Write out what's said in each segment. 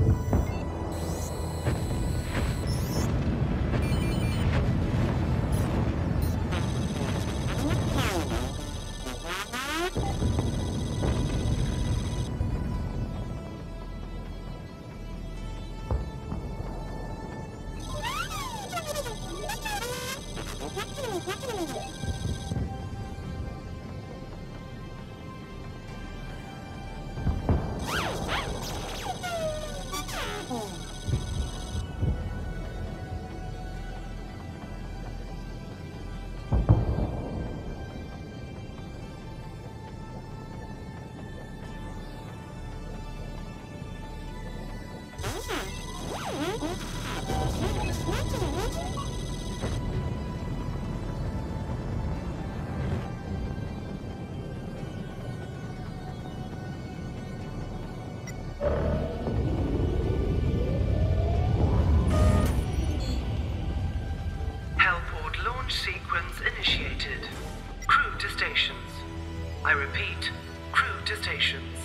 Hellpod launch sequence initiated. Crew to stations. I repeat, crew to stations.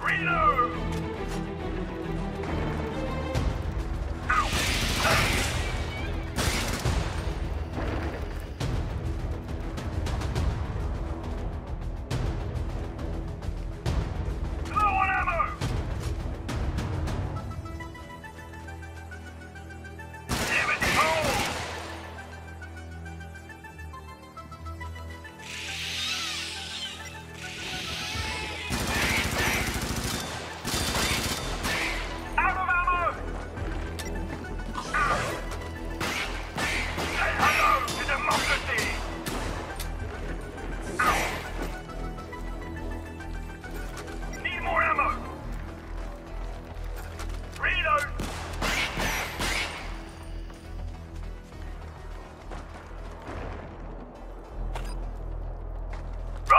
Reload!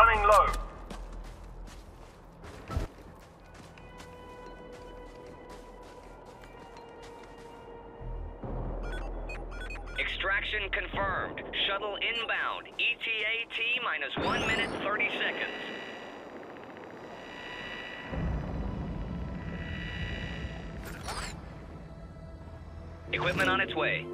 Running low. Extraction confirmed. Shuttle inbound. ETA T minus 1 minute 30 seconds. Equipment on its way.